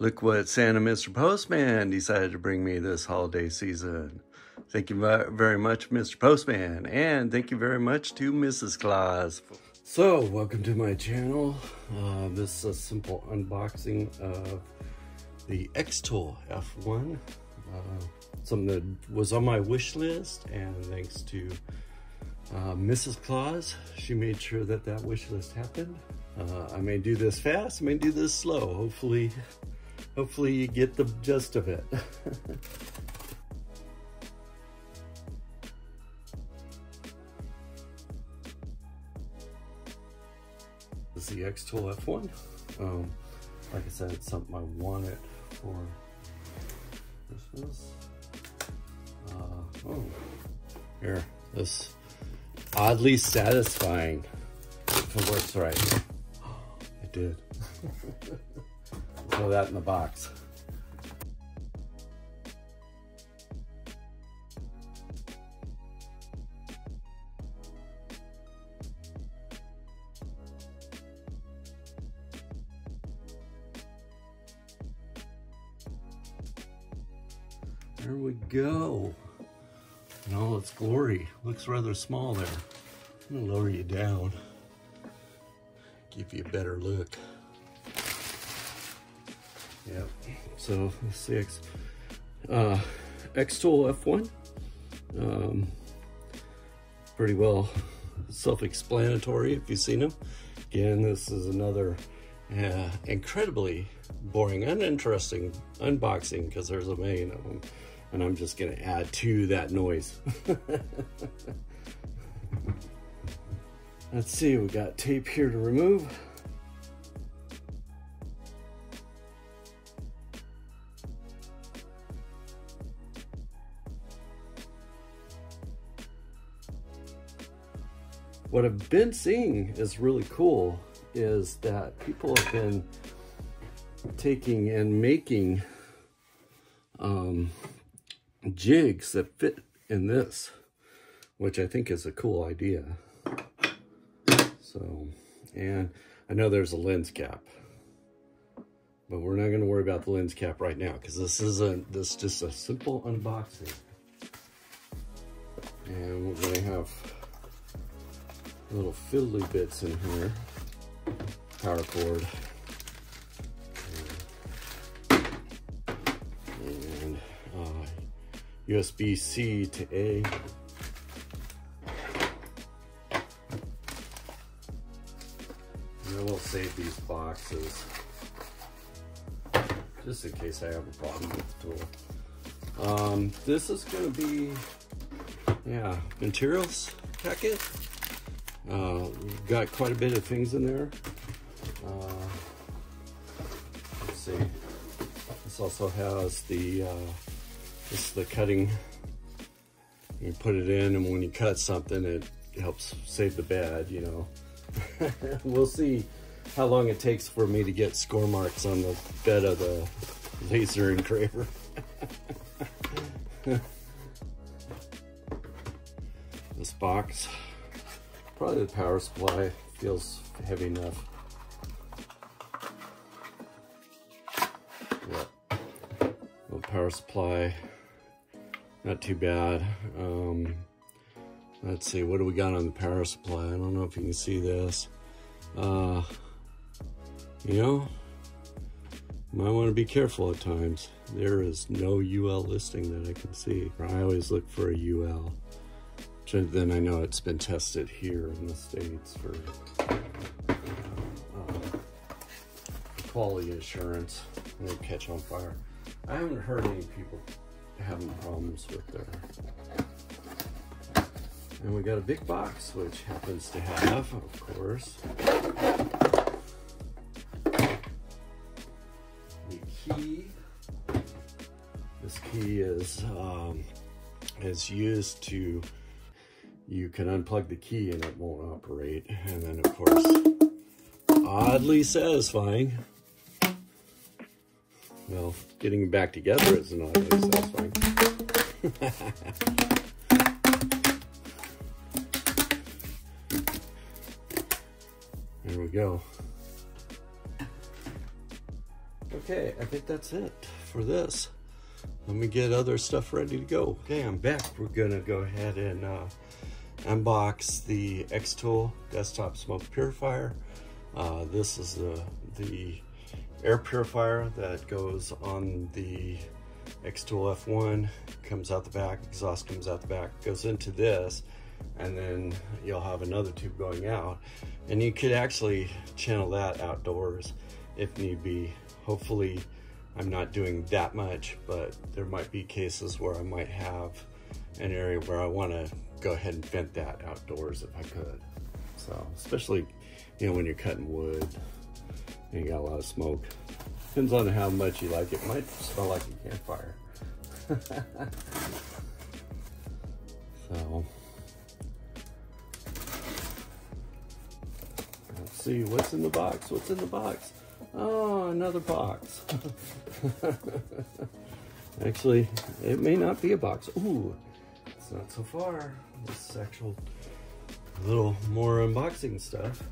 Look what Santa Mr. Postman decided to bring me this holiday season. Thank you very much, Mr. Postman. And thank you very much to Mrs. Claus. So, welcome to my channel. Uh, this is a simple unboxing of the Xtool F1. Uh, something that was on my wish list and thanks to uh, Mrs. Claus, she made sure that that wish list happened. Uh, I may do this fast, I may do this slow. Hopefully Hopefully you get the gist of it. this is the Xtool F1. Um, like I said, it's something I wanted for Christmas. Uh, oh, here, this oddly satisfying, if it works right. It did. Throw that in the box. There we go. In all its glory. Looks rather small there. I'm gonna lower you down. Give you a better look. So let's see X, uh, Xtool F1. Um, pretty well self-explanatory if you've seen them. Again, this is another uh, incredibly boring, uninteresting unboxing because there's a million of them. And I'm just gonna add to that noise. Let's see, we got tape here to remove. What I've been seeing is really cool is that people have been taking and making um, jigs that fit in this, which I think is a cool idea. So, and I know there's a lens cap, but we're not going to worry about the lens cap right now because this isn't, this is just a simple unboxing. And we're going to have little fiddly bits in here. Power cord. And uh, USB-C to A. And will save these boxes just in case I have a problem with the tool. Um, this is going to be, yeah, materials packet. Uh, got quite a bit of things in there. Uh, let's see. This also has the, uh, this is the cutting. You put it in and when you cut something, it helps save the bed, you know. we'll see how long it takes for me to get score marks on the bed of the laser engraver. this box Probably the power supply feels heavy enough. Yeah. Power supply, not too bad. Um, let's see, what do we got on the power supply? I don't know if you can see this. Uh, you know, might want to be careful at times. There is no UL listing that I can see. I always look for a UL then I know it's been tested here in the States for uh, quality assurance. It won't catch on fire. I haven't heard any people having problems with their. And we got a big box, which happens to have, of course, the key. This key is um, is used to you can unplug the key and it won't operate. And then of course, oddly satisfying. Well, getting back together is not oddly satisfying. there we go. Okay, I think that's it for this. Let me get other stuff ready to go. Okay, I'm back. We're gonna go ahead and uh, unbox the Xtool Desktop Smoke Purifier. Uh, this is the, the air purifier that goes on the Xtool F1, comes out the back, exhaust comes out the back, goes into this, and then you'll have another tube going out. And you could actually channel that outdoors if need be. Hopefully I'm not doing that much, but there might be cases where I might have an area where I wanna go ahead and vent that outdoors if I could. So, especially, you know, when you're cutting wood and you got a lot of smoke. Depends on how much you like it. Might smell like a campfire. so, let's see what's in the box. What's in the box? Oh, another box. Actually, it may not be a box. Ooh, not so far. This is actual little more unboxing stuff.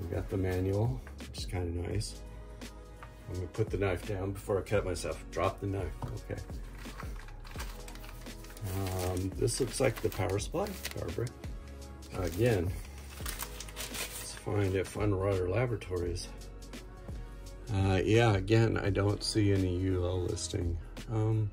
We got the manual, which is kind of nice. I'm gonna put the knife down before I cut myself. Drop the knife, okay. Um, this looks like the power supply, brick. Again, let's find it Underwriters Laboratories. Uh, yeah, again, I don't see any UL listing. Um,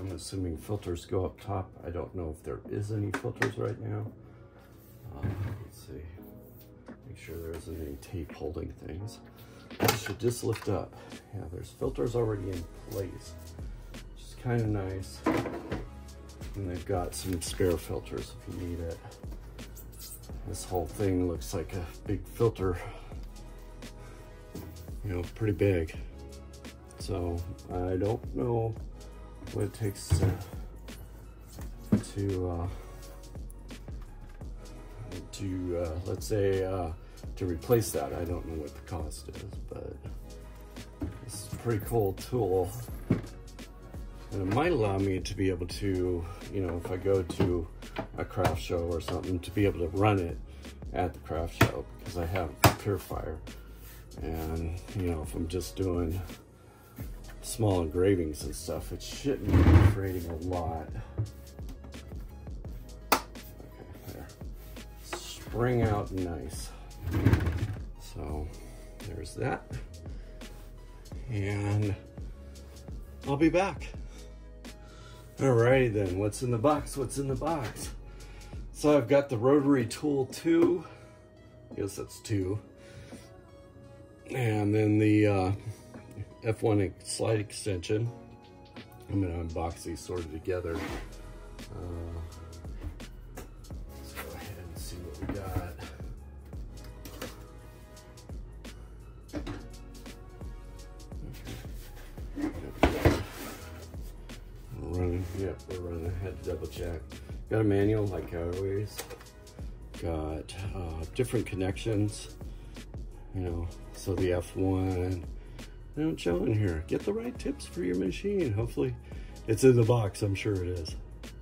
I'm assuming filters go up top. I don't know if there is any filters right now. Um, let's see. Make sure there isn't any tape holding things. This should just lift up. Yeah, there's filters already in place, which is kind of nice. And they've got some spare filters if you need it. This whole thing looks like a big filter, you know, pretty big. So I don't know what it takes to to uh, to uh, let's say uh, to replace that. I don't know what the cost is, but it's a pretty cool tool. And it might allow me to be able to, you know, if I go to a craft show or something, to be able to run it at the craft show because I have a purifier. And, you know, if I'm just doing small engravings and stuff, it shouldn't be creating a lot. Okay, there. Spring out nice. So there's that. And I'll be back. Alrighty then, what's in the box? What's in the box? So I've got the rotary tool two. I guess that's two. And then the uh, F1 slide extension. I'm gonna unbox these sort of together. Uh, let's go ahead and see what we got. running, yep, we're running. I had to double check. Got a manual like always. Got uh, different connections, you know, so the F1, don't show in here. Get the right tips for your machine. Hopefully it's in the box. I'm sure it is.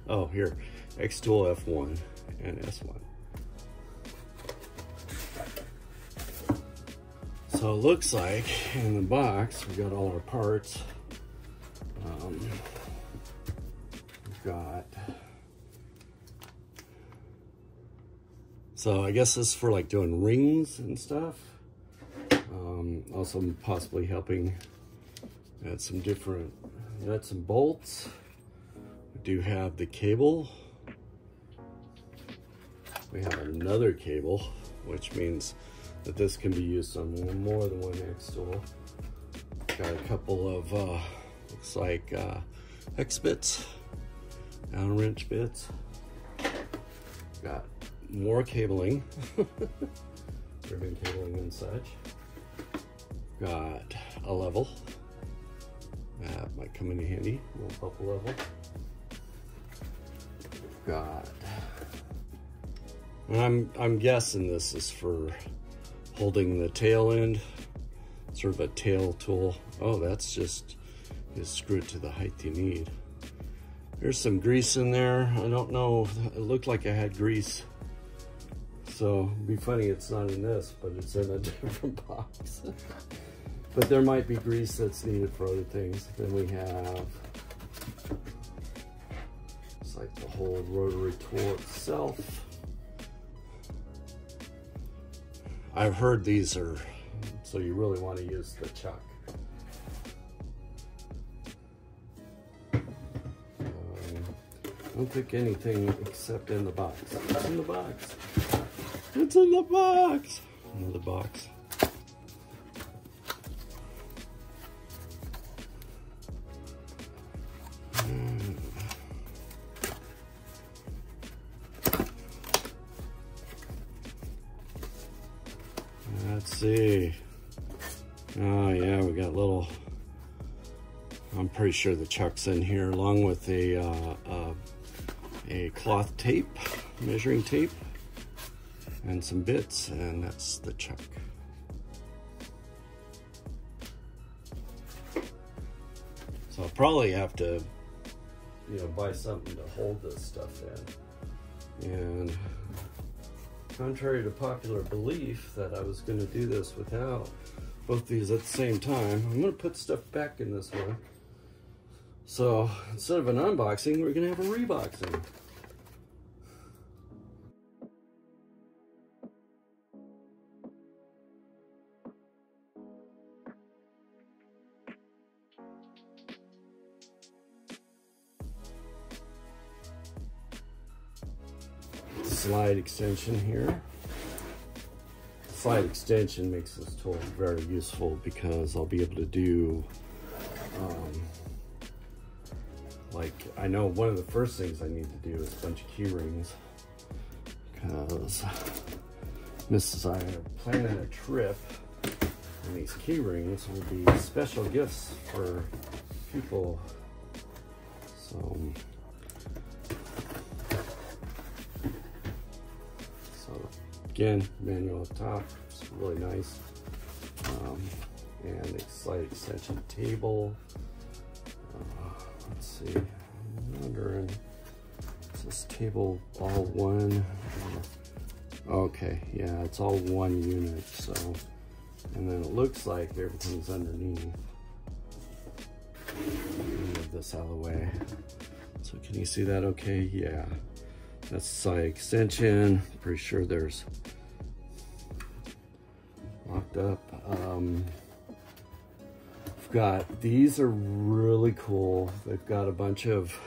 Oh, here, Xtool F1 and S1. So it looks like in the box, we got all our parts. Um, we've got, so I guess this is for like doing rings and stuff. Also possibly helping add some different nuts and bolts. We do have the cable. We have another cable, which means that this can be used on more than one Xtool. Got a couple of, uh, looks like uh, hex bits, Allen wrench bits. Got more cabling, ribbon cabling and such got a level That might come in handy. A little bubble level. We've got. I'm I'm guessing this is for holding the tail end, sort of a tail tool. Oh, that's just you screw it to the height you need. There's some grease in there. I don't know. It looked like I had grease. So it'd be funny it's not in this, but it's in a different box. But there might be grease that's needed for other things. Then we have, it's like the whole rotary tool itself. I've heard these are, so you really want to use the chuck. Um, don't think anything except in the box. It's in the box. It's in the box. Another box. Oh yeah, we got little, I'm pretty sure the chuck's in here along with a, uh, uh, a cloth tape, measuring tape, and some bits, and that's the chuck. So I'll probably have to, you know, buy something to hold this stuff in. And contrary to popular belief that I was going to do this without both these at the same time, I'm to put stuff back in this one. So instead of an unboxing, we're to have a reboxing. slide extension here. Slide extension makes this tool very useful because I'll be able to do, um, like, I know one of the first things I need to do is a bunch of key rings because Mrs. I are planning a trip and these key rings will be special gifts for people. So Again, manual top, it's really nice. Um, and a slide extension table. Uh, let's see, I'm wondering, is this table all one? Okay, yeah, it's all one unit, so, and then it looks like everything's underneath. Move this out of the way. So can you see that okay? Yeah. That's side extension. Pretty sure there's locked up. Um, I've got, these are really cool. They've got a bunch of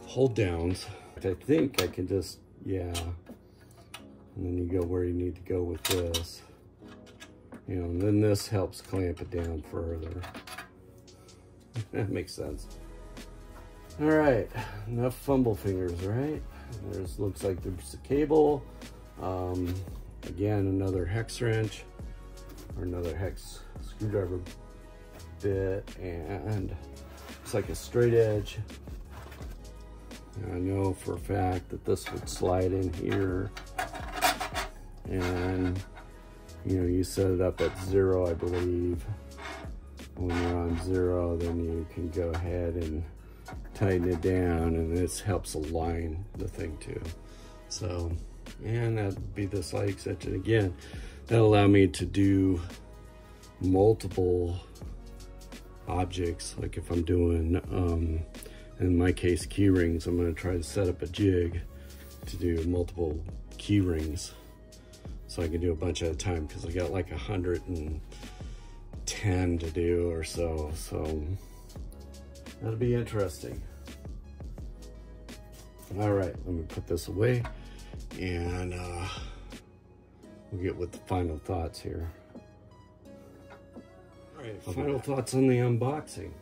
hold downs. I think I can just, yeah. And then you go where you need to go with this. You know, and then this helps clamp it down further. that makes sense. All right, enough fumble fingers, right? There's looks like there's a cable. Um, again, another hex wrench or another hex screwdriver bit and it's like a straight edge. And I know for a fact that this would slide in here and you know, you set it up at zero, I believe. When you're on zero, then you can go ahead and tighten it down and this helps align the thing too. So, and that'd be the slide extension again. That'll allow me to do multiple objects. Like if I'm doing, um, in my case, key rings, I'm gonna try to set up a jig to do multiple key rings. So I can do a bunch at a time because I got like a hundred and ten to do or so. So That'll be interesting. All right, let me put this away and uh, we'll get with the final thoughts here. All right, final thoughts on the unboxing.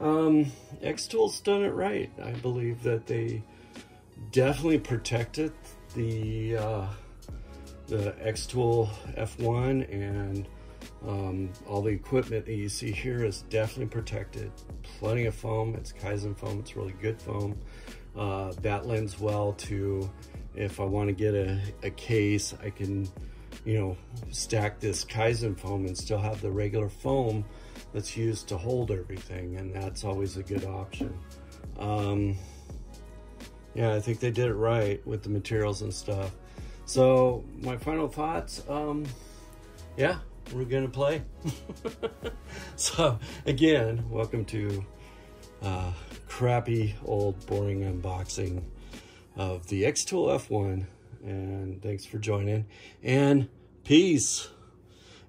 Um, Xtool's done it right. I believe that they definitely protected the uh, the Xtool F1 and Um, all the equipment that you see here is definitely protected. Plenty of foam. It's Kaizen foam. It's really good foam. Uh, that lends well to if I want to get a, a case, I can, you know, stack this Kaizen foam and still have the regular foam that's used to hold everything. And that's always a good option. Um, yeah, I think they did it right with the materials and stuff. So my final thoughts, um, yeah, we're gonna play. so again, welcome to uh, crappy old boring unboxing of the Xtool F1 and thanks for joining and peace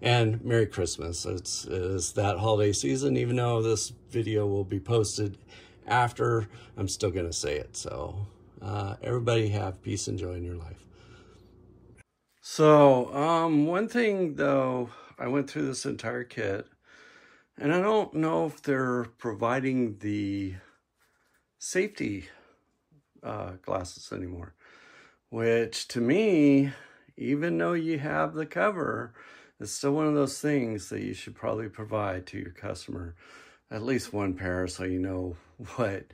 and Merry Christmas. It's, it's that holiday season, even though this video will be posted after, I'm still gonna say it. So uh, everybody have peace and joy in your life. So, um, one thing though, I went through this entire kit and I don't know if they're providing the safety uh, glasses anymore, which to me, even though you have the cover, it's still one of those things that you should probably provide to your customer at least one pair so you know what,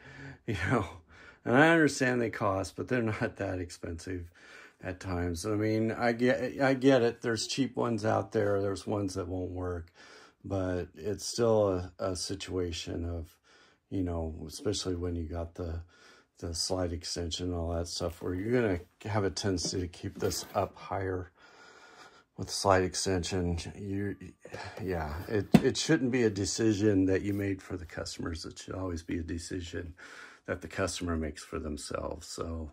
you know, and I understand they cost, but they're not that expensive at times. I mean, I get I get it. There's cheap ones out there. There's ones that won't work, but it's still a, a situation of, you know, especially when you got the the slide extension and all that stuff, where you're gonna have a tendency to keep this up higher with slide extension. You, yeah, it it shouldn't be a decision that you made for the customers. It should always be a decision that the customer makes for themselves. So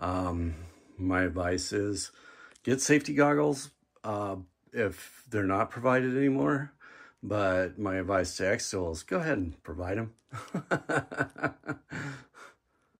um, my advice is get safety goggles uh, if they're not provided anymore. But my advice to Xtool is go ahead and provide them.